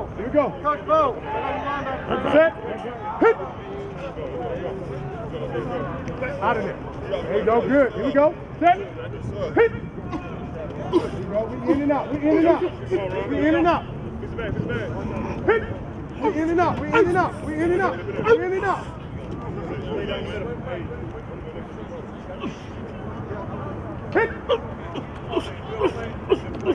Bo. Here we go. Coach Bo. Set. Hit. Out of there. There you go. Good. Here we go. Set. Hit. We. We in and out. We in and out. We in and out. Hit. We in and out. We in and out. We in and out. We in and out.